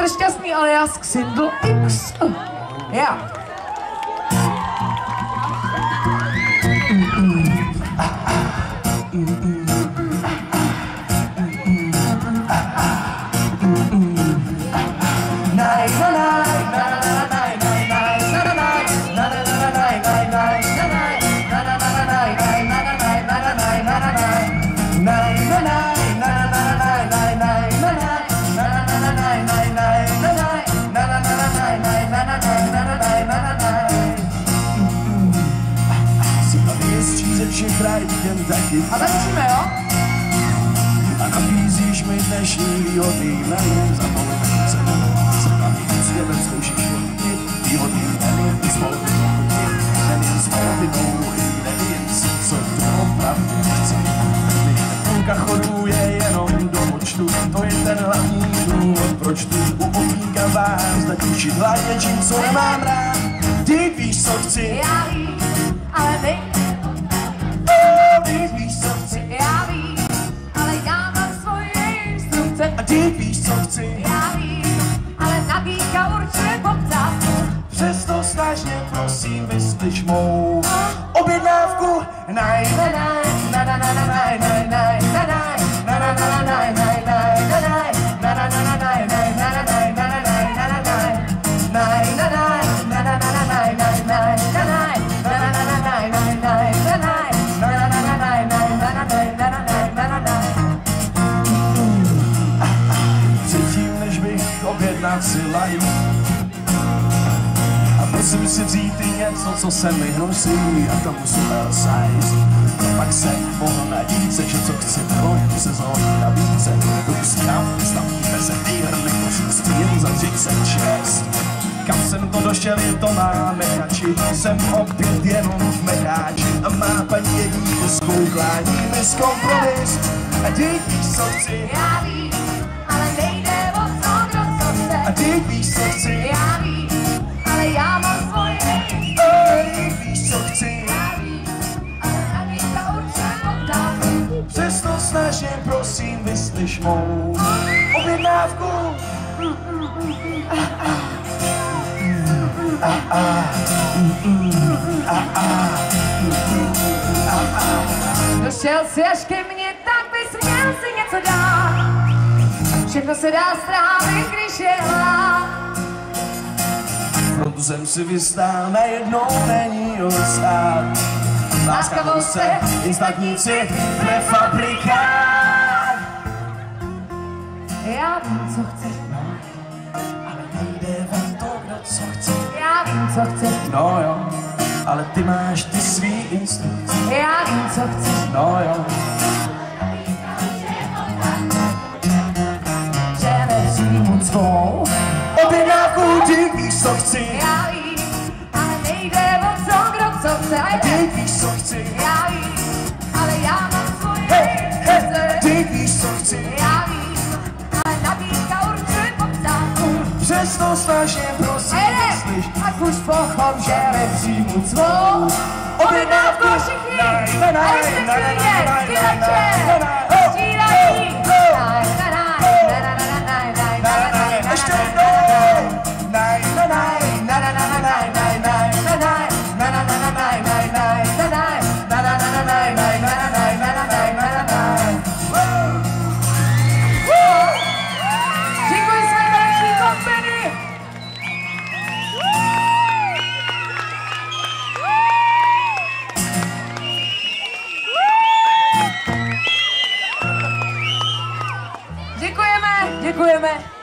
Petr Šťastný alias Xindl X. Yeah. A tak musíme, jo? A nabízíš mi dnešní výhody, nevím, za se se nabízí světem zkoušíš hodně, výhody, nevím, spolu nevím, spolu nevím, co to opravdu chci. Půlka chodů je jenom do počtu, to je ten hlavní důvod, proč tu u okýnka vám zda tušit hlavně čím, co nemám rád. Ty víš, co chci. Já ty víš, co chci. Já vím, ale nabídka určuje poptávku. Přesto snažně prosím vyslyš mou objednávku. Naj, na, na, na, na, na, na, na, na, na, na, na, na, na, na, na, na, objednat si lají. A musím si vzít i něco, co se mi hnusí a to musím size. Pak se mohl nadít se, že co chci pro se zhodí na více. To usmívám, stavíme se výhrny, stíl za 36. Kam jsem to došel, je to na mechači, jsem opět jenom v mecháči a má paní jední zkouklání, mi kompromis a děti, co chci. Já vím, snažím, prosím, vyslyš mou objednávku. Došel jsi až ke mně, tak bys měl si něco dát. Všechno se dá strávit, když je hlad. Proto jsem si vystál, najednou není o stát. Láskavost se, instantníci, prefabrikát. Co chceš, no, ale nejde ven to, kdo co chce. Já vím, co chceš, no jo, ale ty máš ty svý instrukce. Já vím, co chceš, no jo. svou objednávku, ty víš, co chci. Já vím, ale nejde o to, kdo co chce. Ty víš, co chci. Já vím, ale já mám že prosím slyš, ať už pochop, že nepřijmu svou objednávku. Objednávku všichni, ale respektujte, ty 会了